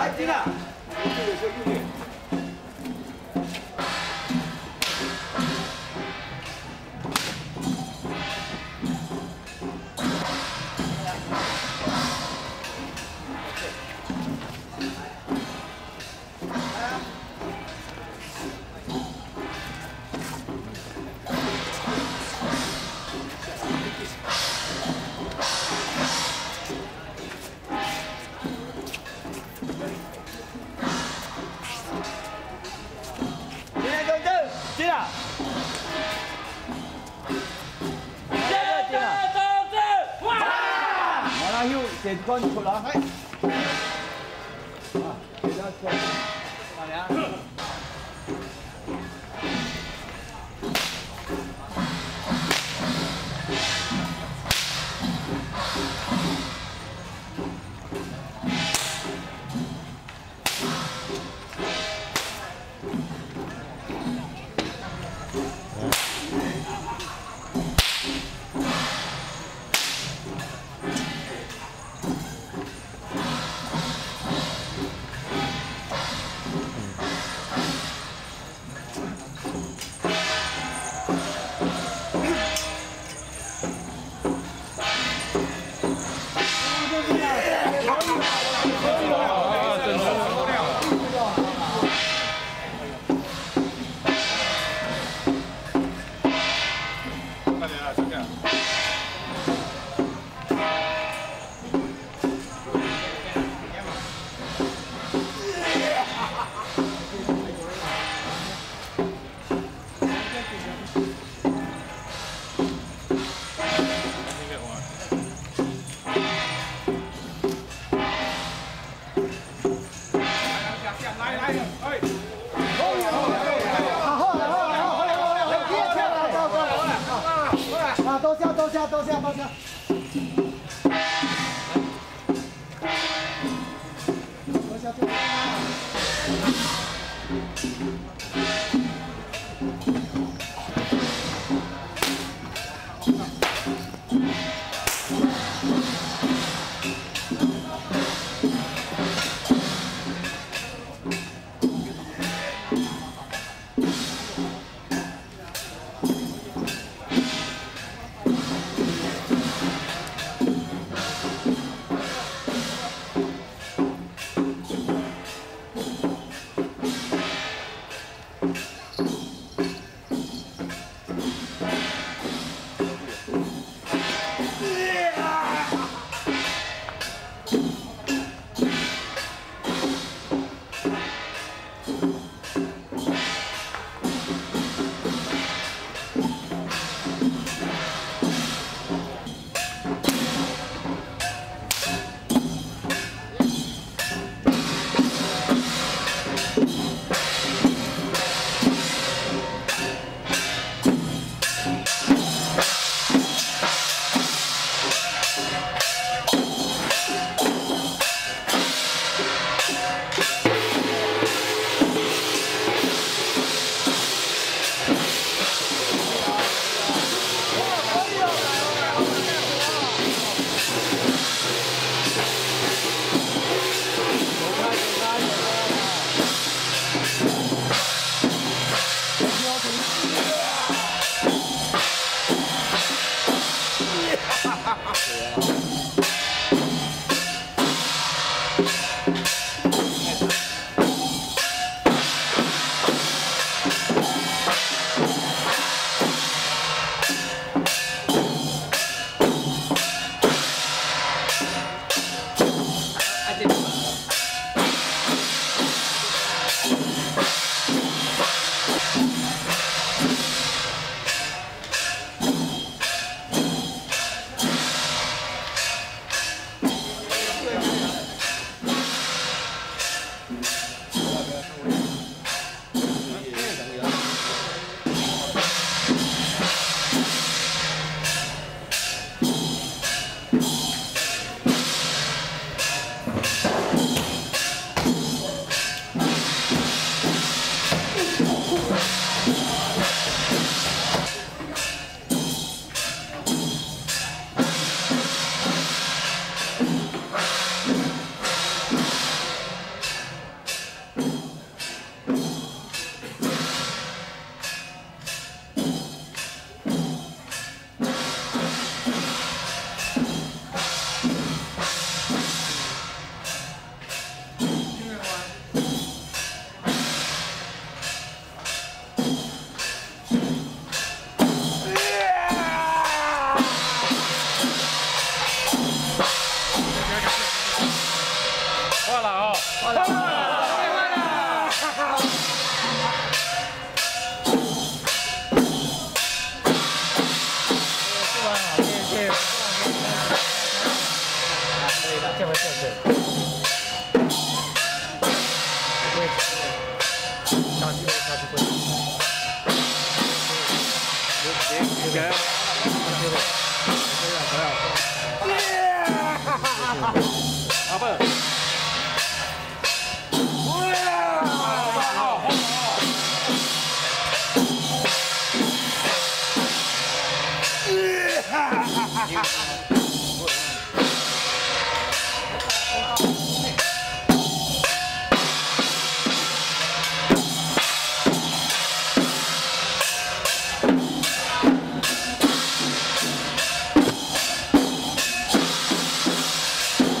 来，进来。给端，出来，哎。啊，给他关。马良。あい。这回这这。会，打击会，打击会。OK，阿笨，